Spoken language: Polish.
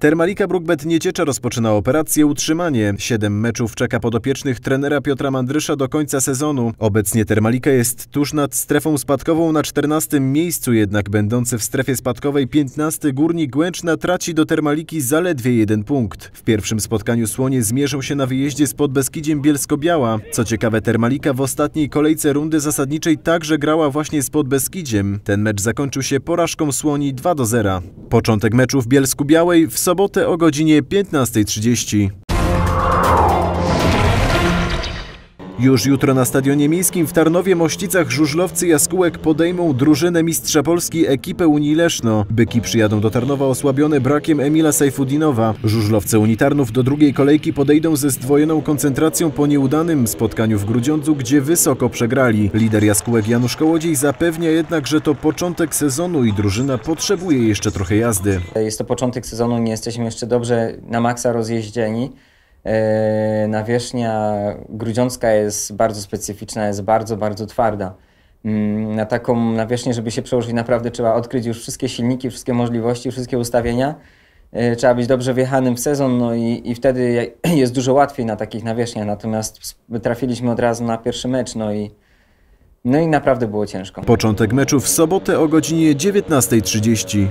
Termalika Brookbet Nieciecza rozpoczyna operację utrzymanie. Siedem meczów czeka podopiecznych trenera Piotra Mandrysza do końca sezonu. Obecnie Termalika jest tuż nad strefą spadkową na 14 miejscu, jednak będący w strefie spadkowej 15 Górnik Głęczna traci do Termaliki zaledwie jeden punkt. W pierwszym spotkaniu Słonie zmierzą się na wyjeździe z Podbeskidziem Bielsko-Biała. Co ciekawe, Termalika w ostatniej kolejce rundy zasadniczej także grała właśnie z Podbeskidziem. Ten mecz zakończył się porażką Słoni 2 do 0. Początek meczu w Bielsku-Białej w sobotę o godzinie 15.30. Już jutro na Stadionie Miejskim w Tarnowie Mościcach żużlowcy Jaskółek podejmą drużynę mistrza Polski ekipę Unii Leszno. Byki przyjadą do Tarnowa osłabione brakiem Emila Sajfudinowa. Żużlowcy Unitarnów do drugiej kolejki podejdą ze zdwojoną koncentracją po nieudanym spotkaniu w Grudziądzu, gdzie wysoko przegrali. Lider Jaskółek Janusz Kołodziej zapewnia jednak, że to początek sezonu i drużyna potrzebuje jeszcze trochę jazdy. Jest to początek sezonu, nie jesteśmy jeszcze dobrze na maksa rozjeździeni. E, nawierzchnia grudziącka jest bardzo specyficzna, jest bardzo, bardzo twarda. Mm, na taką nawierzchnię, żeby się przełożyć, naprawdę trzeba odkryć już wszystkie silniki, wszystkie możliwości, wszystkie ustawienia. E, trzeba być dobrze wjechanym w sezon, no i, i wtedy jest dużo łatwiej na takich nawierzchniach. Natomiast trafiliśmy od razu na pierwszy mecz, no i, no i naprawdę było ciężko. Początek meczu w sobotę o godzinie 19.30.